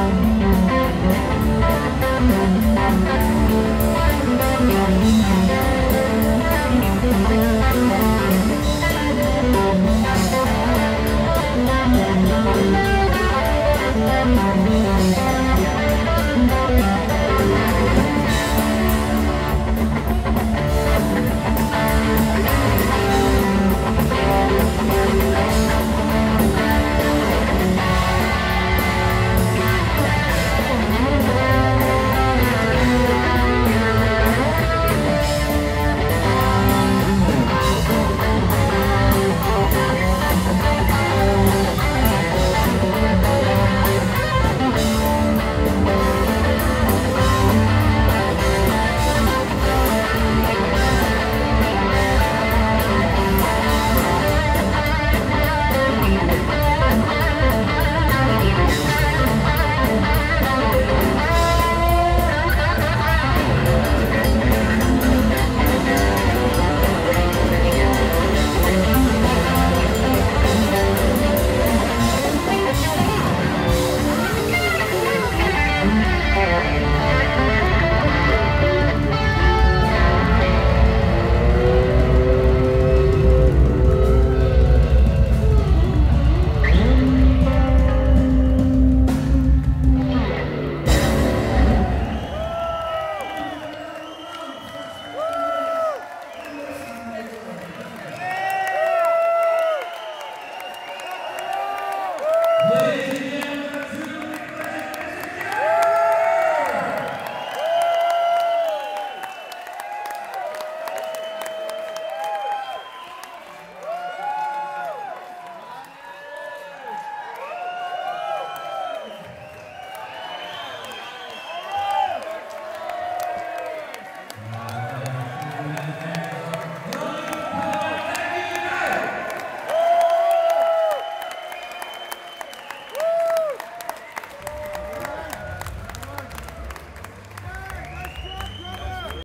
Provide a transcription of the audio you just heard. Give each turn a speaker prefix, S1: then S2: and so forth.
S1: Bye.